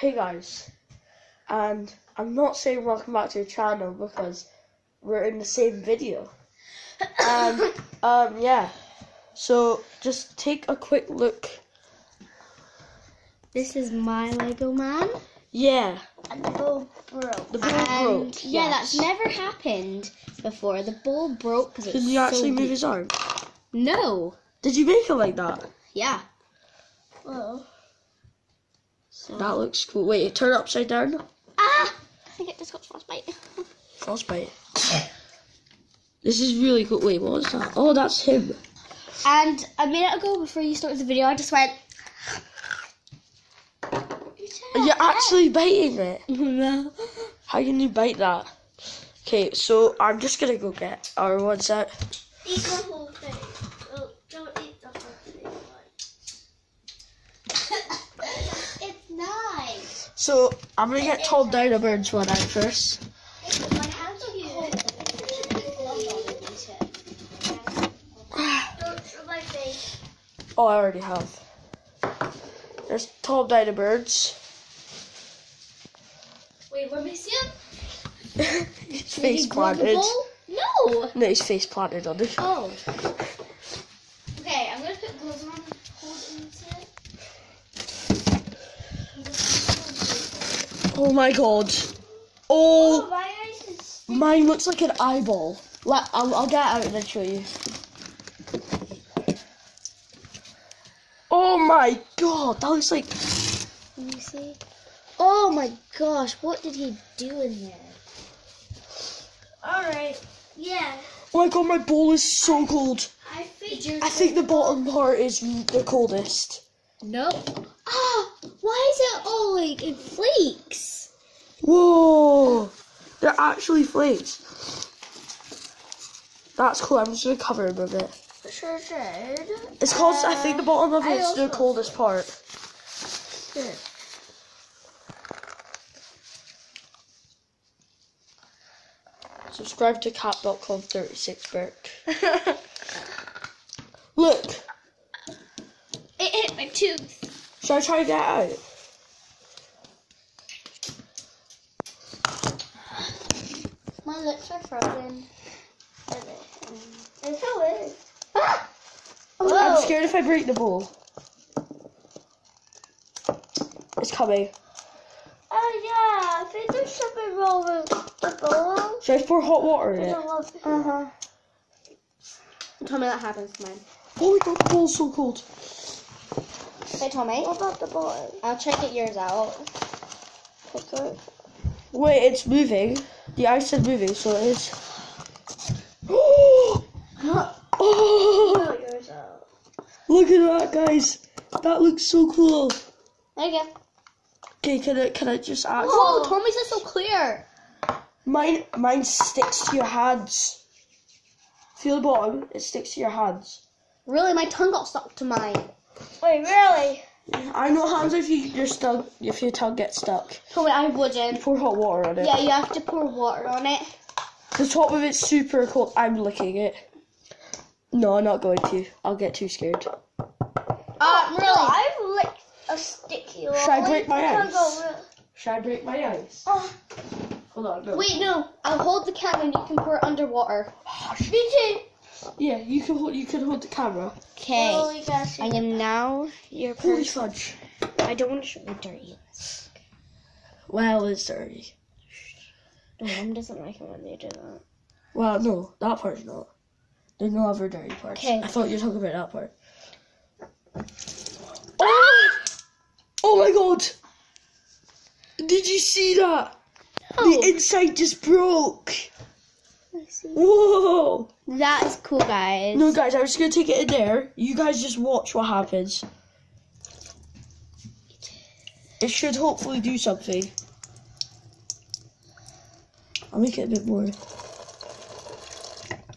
Hey guys, and I'm not saying welcome back to your channel because we're in the same video. And um, yeah, so just take a quick look. This is my Lego man. Yeah, And the ball broke. the ball And broke. yeah, yes. that's never happened before. The ball broke because Did you actually move his arm? No. Did you make it like that? Yeah. Oh. So. That looks cool. Wait, turn it upside down. Ah! I think it just got frostbite. Frostbite. This is really cool. Wait, what was that? Oh, that's him. And a minute ago, before you started the video, I just went. You're actually biting it. no. How can you bite that? Okay, so I'm just gonna go get our ones out. Eat the whole thing. Oh, don't eat the whole thing. it's nice. So I'm gonna get Tom down a bird's one out first. My hands are cold. Don't show my face. Oh, I already have. There's Tom dino birds. Wait, let me see him. his Did face planted. No. No, his face planted on it. Oh. Okay, I'm gonna put gloves on. Hold into it. Oh my god. Oh, Oh, my mine looks like an eyeball. Let, I'll, I'll get out and then show you. Oh my god, that looks like. Let me see. Oh my gosh, what did he do in there? Alright. Yeah. Oh my god, my bowl is so cold. I think I think the bottom part is the coldest. Nope. Ah, why is it all like in flakes? Whoa! They're actually flakes. That's cool. I'm just gonna cover him a bit. sure should. It's called. I think the bottom of it's the coldest part. Subscribe to cat.com 36 Burke. Look, It hit my tooth. Should I try to get out? My lips are frozen. It's so weird. Ah! I'm scared if I break the bowl. It's coming. Oh yeah, I think there's something wrong with the bowl. Should I pour hot water in it? Uh huh. Tell me that happens to mine. Oh my god, the bowl's so cold. Hey Tommy, What about the bowl? I'll try to get yours out. Okay. Wait, it's moving. The ice is moving, so it is. oh, Pull yours out. look at that, guys. That looks so cool. There you go. Okay, can I can I just ask? Whoa, Tommy's is so clear. Mine mine sticks to your hands. Feel the bottom? It sticks to your hands. Really, my tongue got stuck to mine. Wait, really? I know happens if you your stuck if your tongue gets stuck. Tommy, I wouldn't. Pour hot water on it. Yeah, you have to pour water on it. The top of it's super cold. I'm licking it. No, I'm not going to. I'll get too scared. Uh, really? No, I've licked a sticky one. Should I break my ice? Should I break my ice? Oh, Hold on. No. Wait, no. I'll hold the camera and you can pour it underwater. me too. Yeah, you can hold. You can hold the camera. Okay. Oh, you gotta see. I am now your Holy person. fudge! I don't want to show my dirty. Well, it's dirty. No, mom doesn't like it when they do that. Well, no, that part's not. There's no other dirty parts. 'Kay. I thought you were talking about that part. Oh! Oh my god! Did you see that? The inside just broke. Whoa! That is cool, guys. No, guys, I'm just gonna take it in there. You guys just watch what happens. It should hopefully do something. I'll make it a bit more.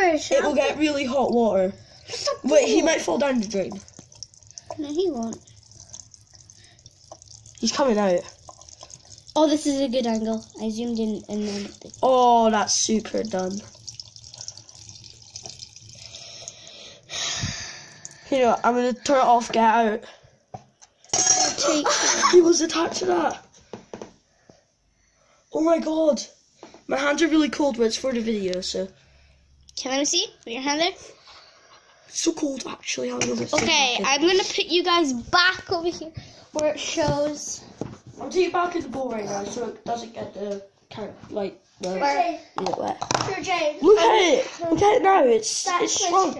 It will get really hot water. Wait, he might fall down the drain. No, he won't. He's coming out. Oh, this is a good angle. I zoomed in and then. Oh, that's super done. You know, what, I'm gonna turn it off, get out. Take. He was attached to that. Oh my god. My hands are really cold, but it's for the video, so. Can I see? Put your hand there. It's so cold, actually. With Okay, I'm gonna put you guys back over here where it shows. I'll take it back in the bowl right now so it doesn't get the kind of like the Jane, yeah, wet. Sir Jane. Look at it! Look at it now. It's That's it's shrunk.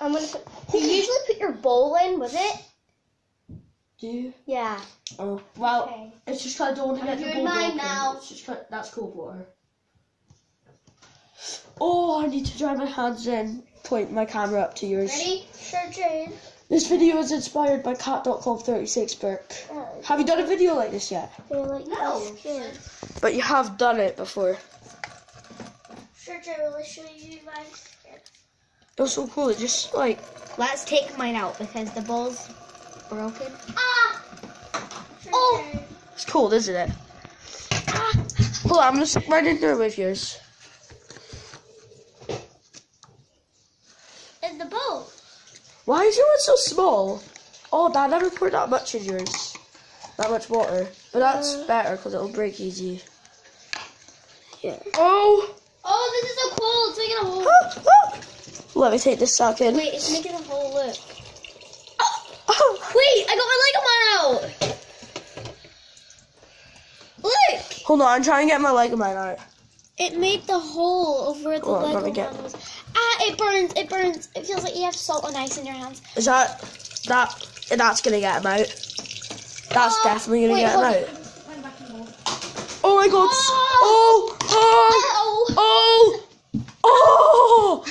I'm gonna put. You usually put your bowl in with it. Do you? Yeah. Oh well, Okay. it's just kind of don't want to I'm get the doing bowl mine broken. now. It's just kind that's cold water. Oh, I need to dry my hands and Point my camera up to yours. Ready? Sir Jane. This video is inspired by cat.com36 Burke. Uh, Have you done a video like this yet? they like No. skin. But you have done it before. Sir Jane, will show you my skin? It was so cool. It just like Let's take mine out because the bowl's broken. Ah! Sir Oh. Jane. it's cold, isn't it? Hold on, I'm gonna stick right in there with yours. In the bowl. Why is yours so small? Oh, Dad, I never poured that much in yours. That much water. But that's Uh. better because it'll break easy. Yeah. Oh! Oh, this is so cool. It's making a hole. Let me take this sack in. Wait, it's making a hole. Look. Oh, wait! I got my Lego man out. Look! Hold on, I'm trying to get my Lego man out. It made the hole over where the Hold on, let Lego me get- was. Ah, it burns. It burns. It feels like you have salt and ice in your hands. Is that that? That's gonna get him out. That's Oh, definitely gonna wait, get him out. on. I'm back in the hole. Oh my god! Oh! Oh! Oh! Oh! Oh!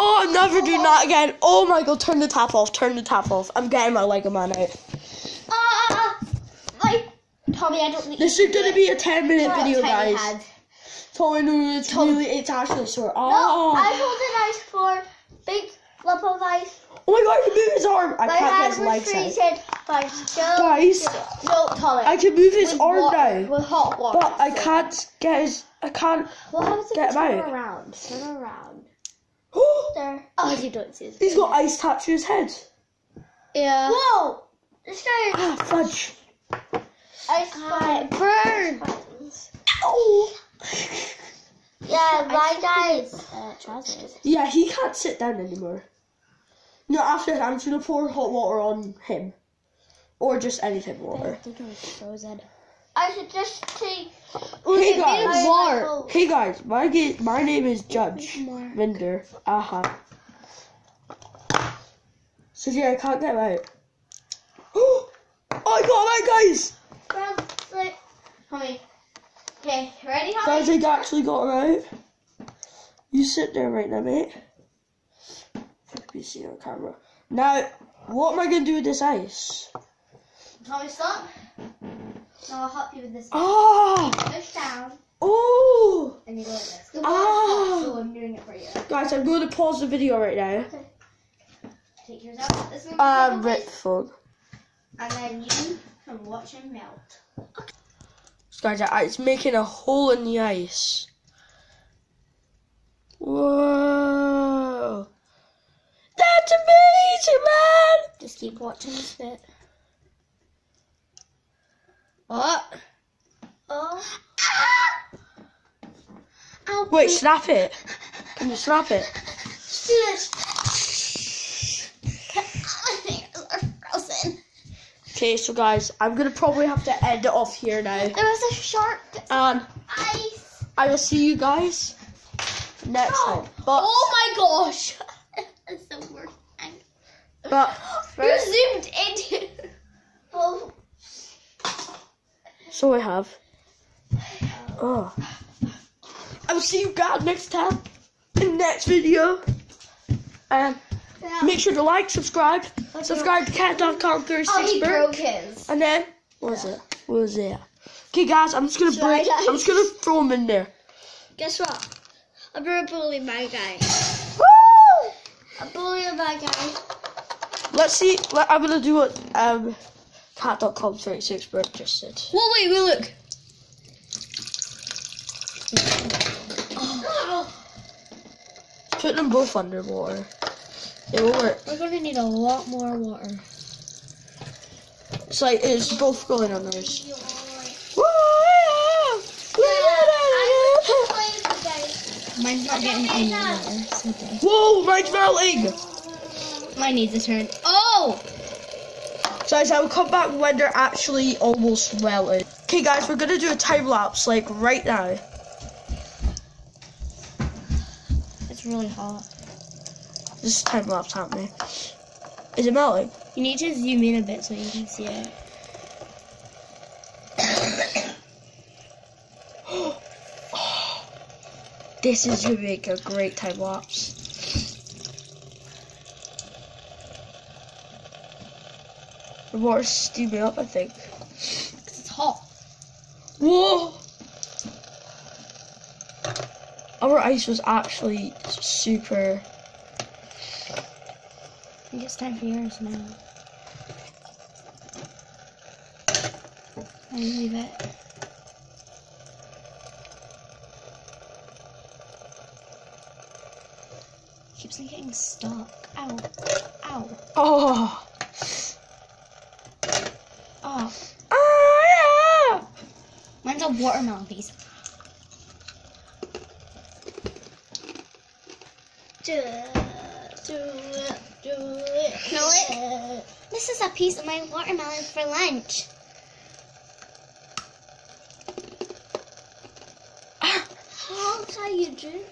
Oh! I'm never doing that again. Oh my god! Turn the tap off. Turn the tap off. I'm getting my Lego man out. Ah! My Tommy, I don't need. This is gonna be a 10 minute video, guys. Head. Tommy, no, it's really, it's actually short. No, Oh! I hold an ice for big lump of ice. Oh my god! I can move his arm. I My can't get his was legs out. freezing. Guys, No, Tommy. I can move his with arm water, now, With hot water. but I can't get his. I can't. What happens if Get him turn out. around? Turn around. There. Oh, you don't see his He's got ice tattooed to his head. Yeah. Whoa! This guy Ah, fudge. ice Ah, it spikes. burns. Yeah, my guys. Uh, trousers. Yeah, he can't sit down anymore. No, after that, I'm just gonna pour hot water on him, or just any type of water. The door's frozen. I should just take. Hey guys. made War. Hey guys, my ga- my name is Judge Mark. Winder. Aha. So yeah, I can't get him out. Oh, I got him out, guys. Well, like, Tommy. Okay, ready? Guys, I actually got him out. You sit there right now, mate. I could be on camera. Now, what am I gonna do with this ice? Tommy, stop. No, I'll help you with this. Ah! Push down, Oh! and you go like this. Ah! So I'm doing it for you. Guys, I'm going to pause the video right now. Take yours out. This one. Um, rip phone. And then you can watch him melt. Guys, I- ah, it's making a hole in the ice. Whoa! That's amazing, man! Just keep watching this bit. What? oh, Ow. Wait, snap it. Can you snap it? let's do this. My fingers are frozen. Okay, so guys, I'm gonna probably have to end it off here now. There was a shark. And Ice. I will see you guys next time. But, Oh my gosh. That's the worst. but, You zoomed into. Oh, so I have. Oh. I will see you guys next time in the next video. And yeah. make sure to like, subscribe, subscribe to cat.com Oh, 36 he broke his. And then, what was it? What was it? Okay, guys, I'm just gonna Should break. I- I'm just gonna throw them in there. Guess what? I'm gonna bully my guy. Woo! I'm bullying my guy. Let's see. I'm gonna do what um, cat.com 36 Burke just said. Well, wait, wait, look. Put them both underwater. It will work. We're gonna need a lot more water. It's like it's both going on those. Woo! Mine's not getting any water. So okay. Whoa, mine's melting! Mine needs a turn. Oh! So guys, I will come back when they're actually almost melted. Okay guys, we're gonna do a time lapse like right now. It's really hot. This is time lapse happening. Is it melting? You need to zoom in a bit so you can see it. This is gonna make a great time lapse. The water's steaming up, I think. 'Cause it's hot. Whoa! Our ice was actually super. It's time for yours now. I leave it. Keeps on getting stuck. Ow. Ow. Oh! Oh. Ah! Yeah! Mine's a watermelon piece. It, do it, do it. Smell it? This is a piece of my watermelon for lunch. How can you drink?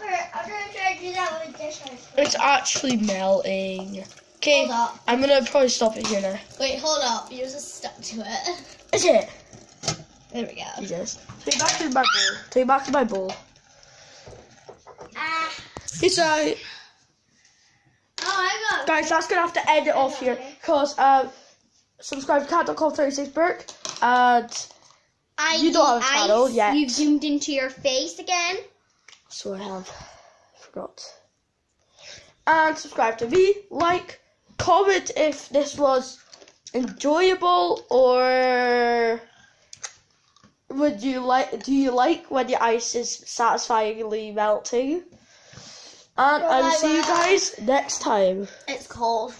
Alright, I'm gonna try to do that with this one. It's actually melting. Okay, I'm gonna probably stop it here now. Wait, hold up. Yours is stuck to it. Is it? There we go. Jesus. Take it back to my bowl. Take it back to my bowl. Ah. It's alright. Oh, Guys, that's gonna have to end it off here. Because, uh, subscribe to cat.com 36 Burke. And I You don't have a channel yet. You've zoomed into your face again. so I have forgot. And subscribe to me, like, comment if this was enjoyable or would you like do you like when the ice is satisfyingly melting? And I will see you guys next time. It's cold.